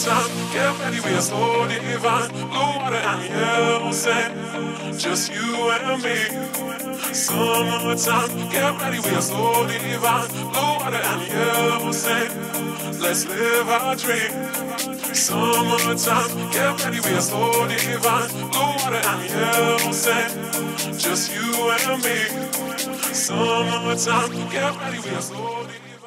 Summertime, get ready, we are so divine. Look what I am saying. just you and me. Summertime, get ready, we are so divine. Look what I am saying. let's live our dream. Summertime, get ready, we are so divine. Look what I am saying. just you and me. Summertime, get ready, we are so divine.